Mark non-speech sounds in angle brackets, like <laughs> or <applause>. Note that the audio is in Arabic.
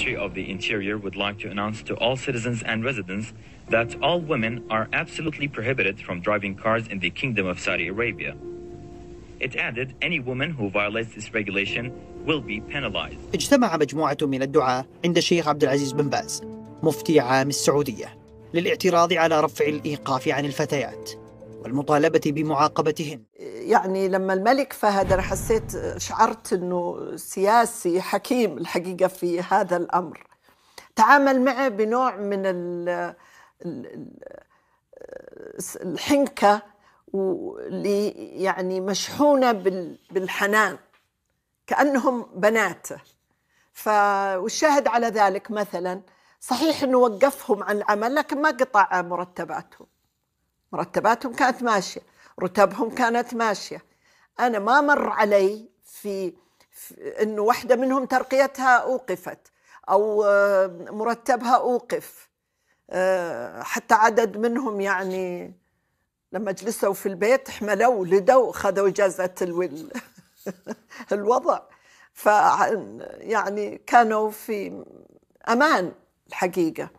Ministry of the Interior would like to announce to all citizens and residents that all women are absolutely prohibited from driving cars in the Kingdom of Saudi Arabia. It added any woman who violates this regulation will be penalized. اجتمع مجموعة من الدعاة عند الشيخ عبد العزيز بن باز مفتي عام السعودية للاعتراض على رفع الإيقاف عن الفتيات والمطالبة بمعاقبتهن يعني لما الملك فهد أنا حسيت شعرت إنه سياسي حكيم الحقيقة في هذا الأمر. تعامل معه بنوع من ال ال- الحنكة واللي يعني مشحونة بال- بالحنان كأنهم بناته ف والشاهد على ذلك مثلا صحيح إنه وقفهم عن العمل لكن ما قطع مرتباتهم. مرتباتهم كانت ماشية. رتبهم كانت ماشية. أنا ما مر علي في, في انه واحدة منهم ترقيتها أوقفت أو آه، مرتبها أوقف. آه، حتى عدد منهم يعني لما جلسوا في البيت حملوا ولدوا خذوا إجازة الول <laughs> الوضع. ف يعني كانوا في أمان الحقيقة.